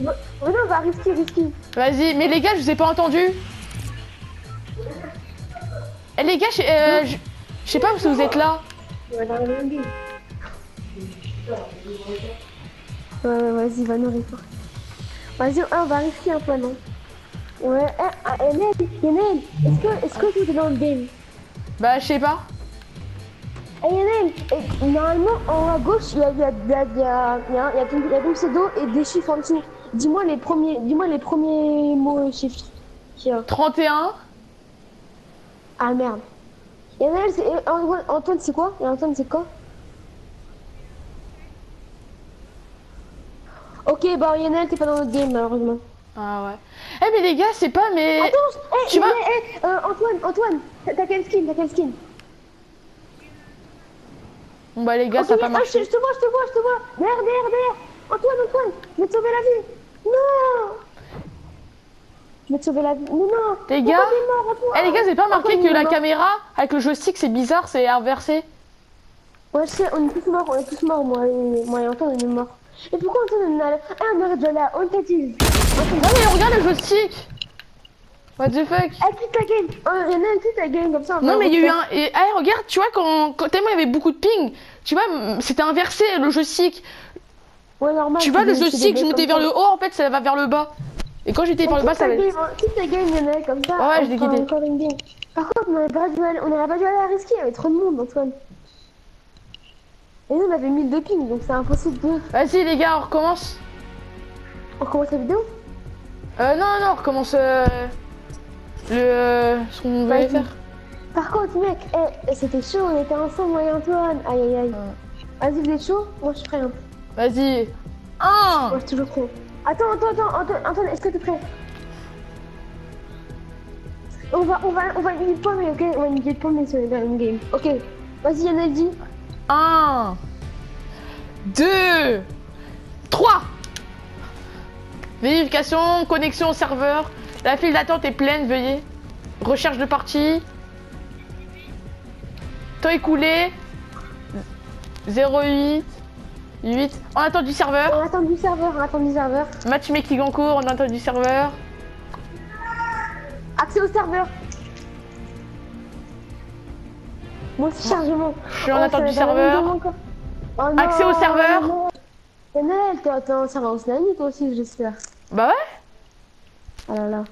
Venez, on va risquer, risquer. Vas-y, mais les gars, je vous ai pas entendu. Eh les gars, je euh, sais pas si vous êtes là. Ouais, ouais, vas-y, va nous risquer. Vas-y, on va risquer un peu, non? Ouais, eh, est-ce que, est-ce que tu es dans le game? Bah, je sais pas. Eh Yanel, eh, normalement en haut à gauche, il y a, il y a, il y a, il y a, il y a, il y a il y a et des chiffres en dessous. Dis-moi les premiers, dis-moi les premiers mots et chiffres qu'il y a. 31. Ah merde. Yanel, c'est, eh, Antoine, Antoine, c'est quoi? Et Antoine, c'est quoi? Ok, bah Yanel, t'es pas dans notre game malheureusement. Ah ouais. Eh mais les gars, c'est pas mais. Attends, eh, tu Yanel, vois- eh, euh, Antoine, Antoine, t'as t'as quel skin T'as quel skin? Bon bah les gars, Ok, ça a pas ah, je, marché. je te vois, je te vois, je te vois. Derrière, derrière, derrière. Antoine, Antoine, je vais te sauver la vie. Non Je vais te sauver la vie. Non, non. Les gars, est mort. Eh les gars, vous avez pas remarqué Antoine que est la mort. caméra avec le joystick c'est bizarre, c'est inversé. Ouais, je sais, on est tous morts, on est tous morts, moi et, moi et Antoine, on est morts. Et pourquoi Antoine, on a... Ah, on aurait dû aller à Haunted Hills. Non mais regarde le joystick. What the fuck? Ah, quitte ta game. Oh, il y en a un quitte ta game, comme ça. on Non mais il y a eu un et eh, regarde, tu vois quand, quand tellement il y avait beaucoup de ping, tu vois, c'était inversé le joystick. Ouais, normal. Tu vois le joystick, je comme vers le haut en fait, ça va vers le bas. Et quand j'étais vers le bas, ça va. Quitte ta game, quitte ta game, il y en a comme ça. Ouais, ouais, je l'ai quitté. Par contre, on n'aurait pas dû aller, on pas dû aller à risquer, il y avait trop de monde, Antoine. Et nous, on avait 1000 de ping, donc c'est impossible de... Vas-y les gars, on recommence. On commence la vidéo? Euh non non, on recommence euh, le euh, ce qu'on Vas-y. faire. Par contre, mec, eh, c'était chaud, on était ensemble, moi et Antoine. Aïe, aïe, aïe. Vas-y, vous êtes chaud Moi, je suis prêt. Hein. Vas-y. Un. Moi, je suis toujours prêt. Attends, attends, attends, Antoine, Antoine est-ce que t'es prêt On va, on va, on va une pomme, ok On va une pomme sur la même game. Ok, vas-y, dit. 1, 2, 3. Vérification, connexion au serveur. La file d'attente est pleine, veuillez. Recherche de partie. Temps écoulé. 08, 8. On attend du On serveur. attend du serveur, on attend du serveur. Matchmaking en cours, on attend du serveur. Accès au serveur. Moi aussi, chargement. Je suis en Oh, attente du serveur. Oh Accès au serveur. Yann, t'es en serveur toi aussi, j'espère. Bah ouais. Ah là là.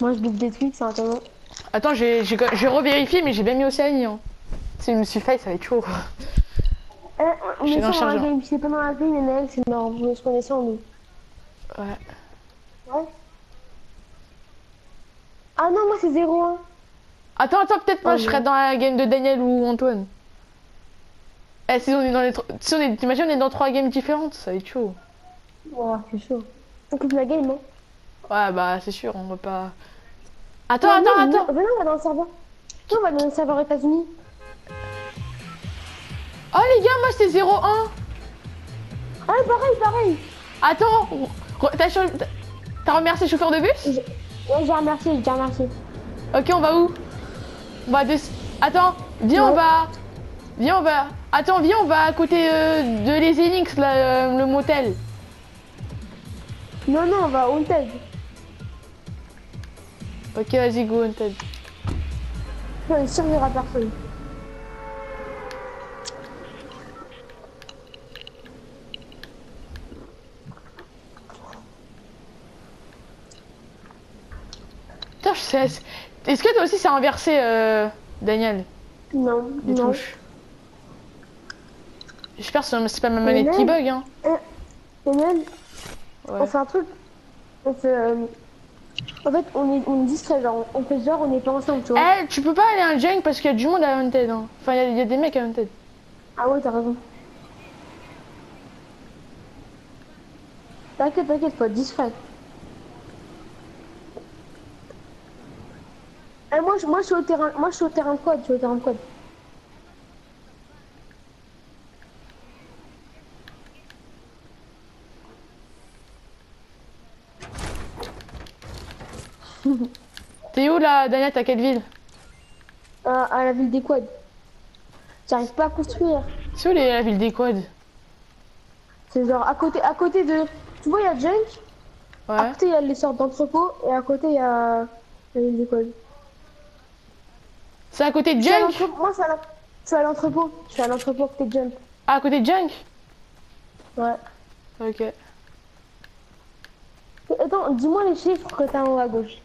Moi, je bouffe des trucs, c'est un Attends, j'ai revérifié, mais j'ai bien mis Océanie. Hein. Si je me suis fait, ça va être chaud. Eh, J'ai est dans game, c'est pas dans la game, Yann, c'est mort. Vous se connaissez en nous. Ouais. Ouais. Ah non, moi, c'est 0-1. Attends, attends, peut-être moi Oh je serais dans la game de Daniel ou Antoine. Eh, si on est dans les. Si on est. T'imagines, on est dans trois games différentes, ça va être chaud. Ouais, c'est chaud. On coupe la game, hein. Ouais, bah c'est sûr, on va pas. Attends, Non, attends, non, attends. non, Venez, on va dans le serveur. Non, on va dans le serveur États-Unis. Oh les gars, moi c'est 0-1. Ah, pareil, pareil. Attends, t'as remercié le chauffeur de bus? J'ai ouais, j'ai remercié, j'ai remercié. Ok, on va où? On va de... Attends, viens, on va. Viens, on va. Attends, viens, on va à côté euh, de les Enix, là, euh, le motel. Non, non, on va Haunted. Ok, vas-y, go, Haunted. Non, il servira à personne. Putain, je sais. Est-ce que toi aussi c'est inversé, euh, Daniel? Non, non. touches. J'espère que c'est pas ma manette qui bug, hein. Daniel, Ouais. On fait un truc. On fait. euh, En fait, on est, on est distrait, genre, on fait genre, on n'est pas ensemble, tu vois. Eh, tu peux pas aller à un junk parce qu'il y a du monde à Haunted, hein. Enfin, il y a- il y, a des mecs à Haunted. Ah ouais, t'as raison. T'inquiète, t'inquiète, faut être discret. Eh, moi, je, moi, je suis au terrain, moi, je suis au terrain de quad, je suis au terrain de quad. T'es où là, Daniel T'as quelle ville À, à la ville des quads. J'arrive pas à construire. C'est où les- la ville des quads C'est genre à côté, à côté de. Tu vois, il y a Junk, à Ouais. côté il y a les sortes d'entrepôts, et à côté il y a. il y a les écoles. C'est à côté de à Junk l'entrepôt- Moi, suis à l'en- je suis à l'entrepôt. Je suis à l'entrepôt à côté de Junk. Ah, à côté de Junk Ouais. Ok. Attends, dis-moi les chiffres que t'as en haut à gauche.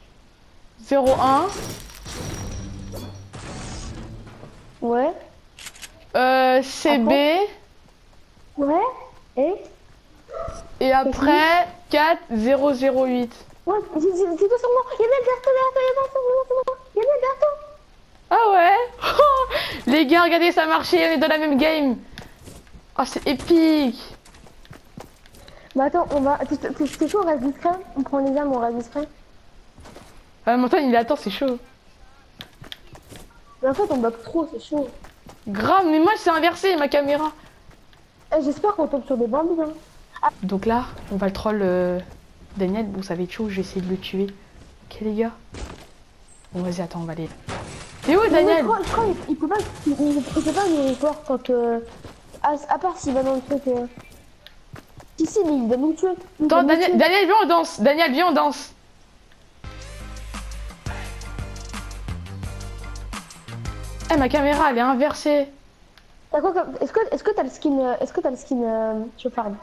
01. Ouais. Euh, CB. Ouais. Et Et après, 4008. Ouais, c'est tout sur moi. Il y a des gâteaux derrière toi, il y a il y. Ah ouais Les gars, regardez, ça a marché, on est dans la même game. Oh, c'est épique. Bah attends, on va. T'es chaud, on reste discret On prend les armes, on reste discret Ah, Montagne, il attend, c'est chaud. Mais en fait, on bloque trop, c'est chaud. Grave, mais moi, c'est inversé, ma caméra. Eh, J'espère qu'on tombe sur des bambis. Hein. Donc là, on va le troll euh, Daniel. Bon, ça va être chaud, je vais essayer de le tuer. Ok, les gars? Bon, vas-y, attends, on va aller. T'es où, Mais Daniel? Je crois, je crois peut pas. Il, il- il peut pas nous voir quand. Euh, à, à part s'il va dans le truc. Euh... Si, si, mais il va nous tuer. Attends, Daniel, tuer. Daniel, viens, on danse. Daniel, viens, on danse. Eh, ma caméra, elle est inversée. T'as quoi comme. Est-ce que est-ce que t'as le skin. euh, Est-ce que t'as le skin euh, chauffarde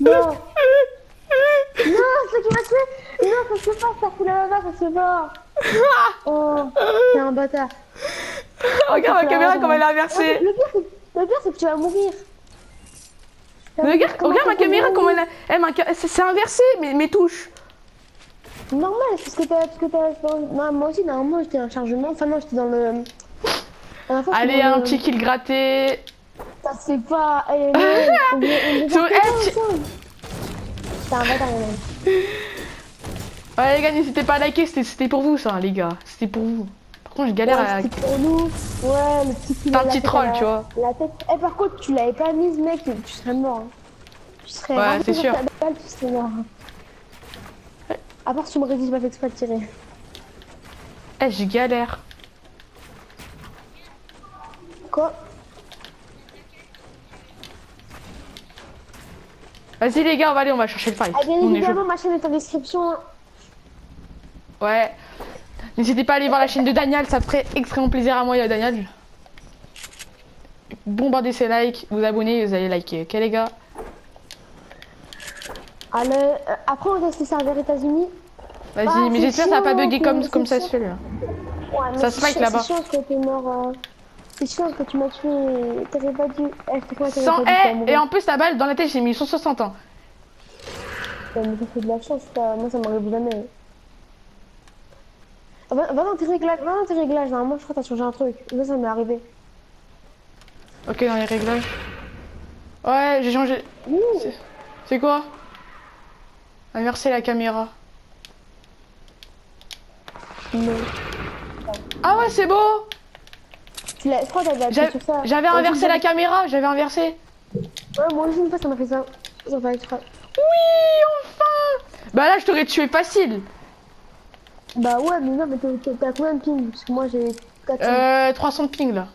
Non Non, c'est qui m'a tué Non, ça se fait pas, ça fout la lava, ça se pas Oh, t'es un bâtard. Regarde ma caméra, comme elle est Ouais, inversée. Le pire, c'est le pire, c'est que tu vas mourir. Regarde, regarde ma caméra, comment elle a... Eh, ma c'est c'est inversé, mes, mes touches. Normal, parce que t'as. Parce que t'as. Non, moi aussi, normalement, j'étais en chargement. Enfin, non, j'étais dans le. Fois, Allez, un le- petit kill gratté. Ça se fait pas. Allez, on on ensemble. T'es un bâtard. Ouais, les gars, n'hésitez pas à liker, c'était- pour vous, ça, les gars. C'était pour vous. Par contre, je galère à... C'était pour nous. Ouais, le petit C'est un petit troll, tu vois. La tête. Eh, par contre, tu l'avais pas mise, mec, tu serais mort. hein. Tu serais Ouais, c'est sûr. ta balle, tu serais mort. À part si m'aurais dit, j'ai pas fait exprès de tirer. Eh, je galère. Quoi? Vas-y, les gars, on va aller, on va chercher le fight. Ah, bien on évidemment, ma chaîne est en description. hein. Ouais. N'hésitez pas à aller voir la chaîne de Daniel, ça ferait extrêmement plaisir à moi et à Daniel. Bombardez ses likes, vous abonnez, vous allez liker. Ok, les gars? Allez, euh, après, on teste les serveurs États-Unis. Vas-y, Ah, mais j'espère que ça va pas bugger comme, comme ça se fait là. Ouais, Ça spike chi- là-bas. C'est chiant que t'es mort. euh, C'est chiant que tu m'as tué. T'aurais pas dû. Eh, dû eh, mourir. et en plus, ta balle dans la tête, j'ai mis 160 ans. Ouais, mais ça fait de la chance, ça. moi ça m'arrive jamais. Ah, Va, va dans tes réglages, va dans tes réglages, normalement je crois que t'as changé un truc. Moi ça m'est arrivé. Ok, dans les réglages. Ouais, j'ai changé. C'est quoi? Inverser la caméra. non. Ah ouais, c'est beau. J'avais inversé la caméra, j'avais inversé. Ouais, moi aussi une fois ça m'a fait ça. Ça fait. Oui, enfin Bah là, je t'aurais tué facile. Bah ouais, mais non, mais t'as- combien de ping Parce que moi j'ai 400. Euh, 300 de ping là.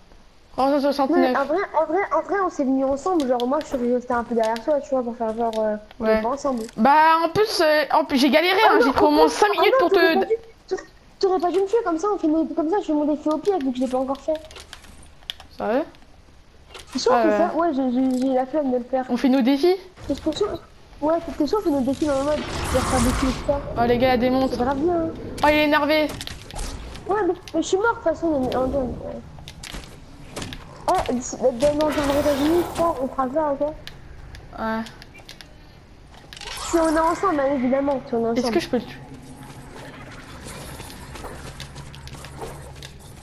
Ouais, 369. en vrai, en vrai, en vrai, on s'est mis ensemble. Genre, moi je suis restée un peu derrière toi, tu vois, pour faire genre. Euh, on Ouais. est ensemble. Bah en plus, euh, en plus, j'ai galéré, hein, j'ai pris au moins 5 minutes non, pour te... T'aurais pas dû me tuer comme ça, on fait mon- comme ça, je fais mon défi au pire vu que je l'ai pas encore fait. Sérieux? T'es Ah on fait ouais. ça? Ouais, j'ai- la flemme de le faire. On fait nos défis? T'es Ouais, t'es- chaud, on fait notre défi dans le mode. Je vais faire des défis ça. Oh les gars, la démonte. C'est grave bien. Hein. Oh, il est énervé. Ouais, mais, mais je suis mort de toute façon, mais Antoine. Ouais. D'ici- dans dans les États-Unis, je crois, on fera ça, ok Ouais. Si on est ensemble, hein, évidemment, si on est ensemble. Est-ce que je peux le tuer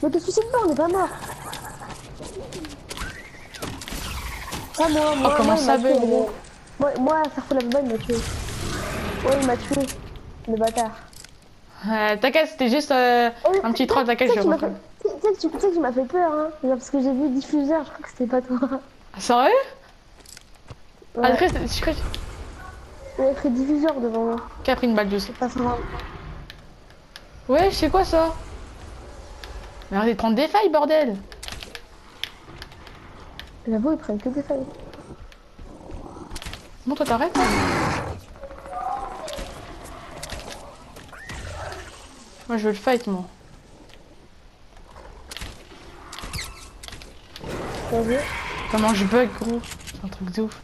Mais te suicide pas, on est pas mort. Ah, moi, moi, comment moi, ça gros Moi, moi, faire la il m'a tué. Ouais, il m'a tué. Le bâtard. Ouais, T'inquiète, c'était juste euh, Eh, un petit troll, t'inquiète, je vais que sais que tu tu que m'as fait peur, hein. Parce que j'ai vu diffuseur, je crois que c'était pas toi. Ah, Sérieux? Ouais. Après, je crois Il a écrit diffuseur devant moi. qu'il a pris une balle de sang. Pas. Ouais, c'est quoi ça? Mais arrêtez de prendre des failles, bordel J'avoue, ils prennent que des failles. Bon, toi t'arrêtes hein Moi je veux le fight, moi. Comment je bug, gros C'est un truc de ouf.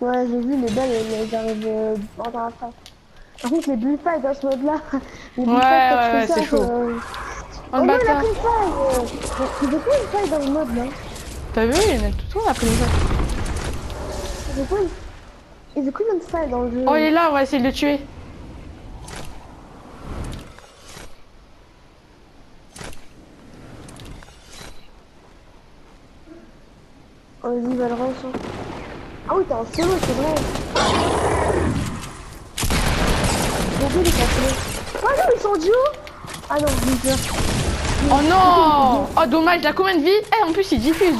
Ouais, j'ai vu les balles, elles arrivent euh, pendant la fight. Par contre, les bullfights dans ce mode-là. Les Ouais, ouais, c'est chaud. euh, Oh Oh non, il a bâtard pris une faille euh. Il y a quoi une dans le mode là T'as vu, il y en a tout le monde a pris ça. Il y a quoi une... Il y a combien de dans le jeu Oh, il est là, on va essayer de le tuer. Oh, Vas-y, va le rush. hein. Ah oui, t'es en solo, c'est vrai. Pas solo. Ah non, ils sont duo Ah non, j'ai peur. Oh non Oh dommage, il a combien de vie Eh, en plus il diffuse.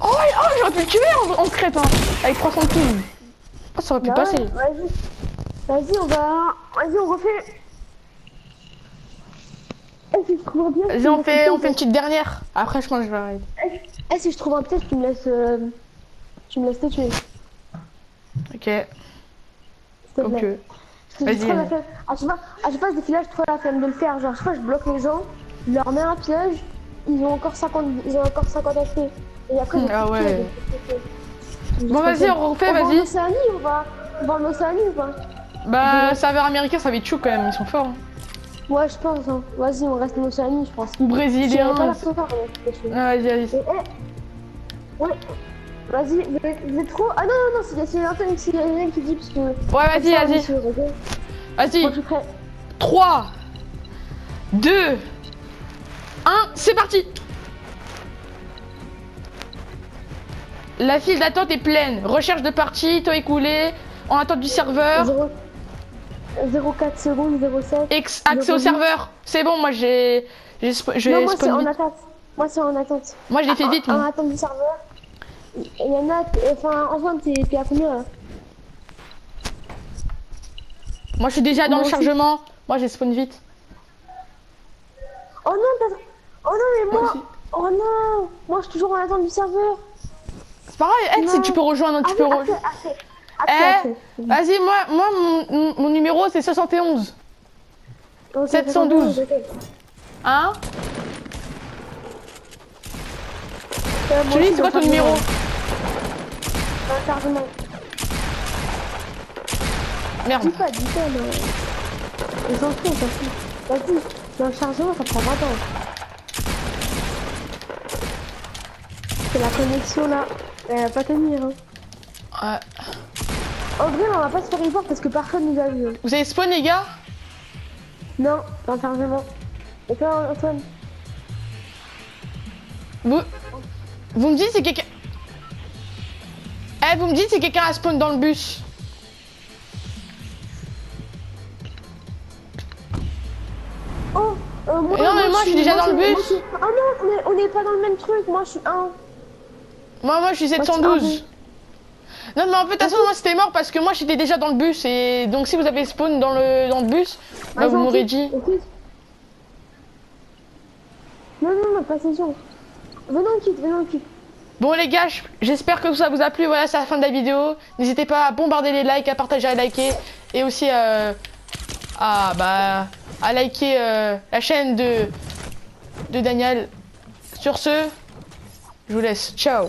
Oh, oh j'aurais pu le tuer en, en crêpe, hein, avec 300 kills. Oh, ça aurait pu bah passer. ouais, Vas-y. Vas-y, on va... Vas-y, on refait... Eh, si je trouve un piège... Vas-y, on fait, une on fait une petite dernière. Après, je pense que je vais arrêter. Eh, si je trouve un piège, tu me laisses... euh, Tu me laisses te tuer. Ok, ok. Vas-y, vas-y. flemme. À chaque fois, à chaque fois, je trop la flemme de le faire. Genre, à chaque fois, je bloque les gens, je leur mets un piège, ils ont encore 50, ils ont encore 50 HP. Et après, Ah ouais. piège. Bon, vas-y, on refait, On va en vas-y. Océanie ou pas? On va en Océanie ou pas? Bah, serveur américain, ça va être chaud quand même, ils sont forts. hein. Ouais, je pense. Hein. Vas-y, on reste en Océanie, je pense. Ou brésilien. pas mais chaud. Ah, vas-y, vas-y. Eh, Ouais. Vas-y, vous êtes, trop. Ah non, non, non, c'est Antoine qui, dit parce que. Ouais, vas-y, vas-y. Vas-y. Moi, je suis prêt. 3, 2, 1, c'est parti La file d'attente est pleine. Recherche de partie, taux écoulé, en attente du serveur, 0... 0,4 secondes, 0,7. ex accès au serveur. C'est bon, moi j'ai... Non, moi c'est en attente. Moi c'est en attente. Moi je l'ai fait vite, En attente du serveur. Il y en a. Enfin, Antoine, t'es à combien là? Moi je suis déjà dans le chargement. Moi j'ai spawn vite. Oh non. Oh non, mais Moi. Oh non Moi je suis toujours en attente du serveur. C'est pareil, eh, tu peux rejoindre, tu Ah peux rejoindre. Accès. Eh. Vas-y, moi, moi mon, mon numéro c'est 71. Ok, 712. ok. Hein Euh, Tu dis, c'est quoi ton numéro chargement. Merde. Dis pas, dis pas, mais. Ils ils s'en foutent. Vas-y, dans le chargement, ça prend 20 ans. C'est la connexion là. Elle va pas tenir. Hein. Ouais. En vrai, on va pas se faire voir parce que personne nous a vu. Vous avez spawn les gars? Non, le chargement. Et toi, Antoine? Vous, vous me dites c'est quelqu'un. Eh, vous me dites c'est quelqu'un a spawn dans le bus. Oh euh, moi, non, mais moi, je suis déjà dans le bus. suis- Ah non, on est, on est pas dans le même truc. Moi, je suis un. Moi, moi, je suis Moi, je suis 712. Non, mais en fait, de toute façon, moi, c'était mort parce que moi, j'étais déjà dans le bus. Et donc, si vous avez spawn dans le, dans le bus, bah, Vas-y, vous quitte, dit. Non, non, non, pas session. Venons, on quitte, venons, quitte. Bon, les gars, j'espère que ça vous a plu. Voilà, c'est la fin de la vidéo. N'hésitez pas à bombarder les likes, à partager, à liker. Et aussi euh, à, bah, à liker euh, la chaîne de, de Daniel. Sur ce, je vous laisse. Ciao